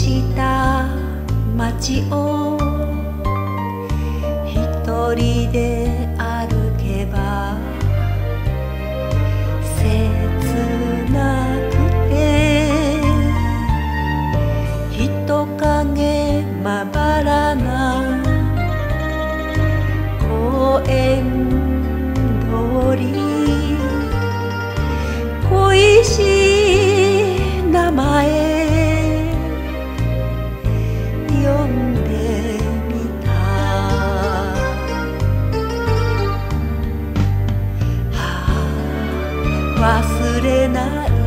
した街をれない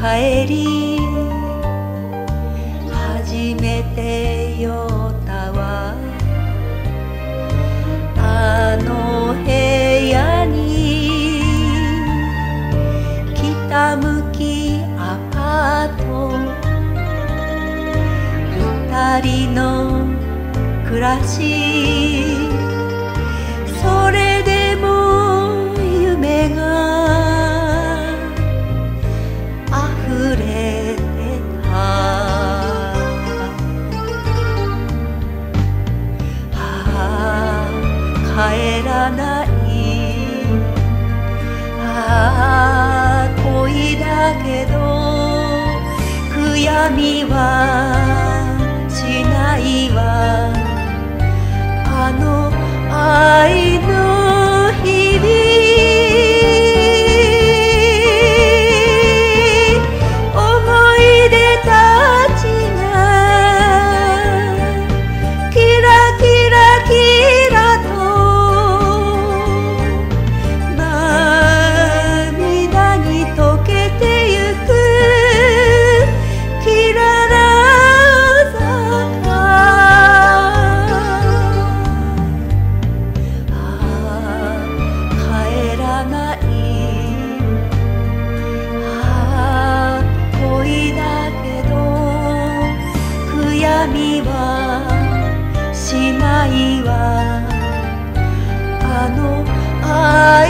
帰り初めて酔ったわ。あの部屋に北向きアパート。二人の暮らし。それで帰らない。ああ恋だけど悔やみはしないわ。あの愛の神はしないはあの愛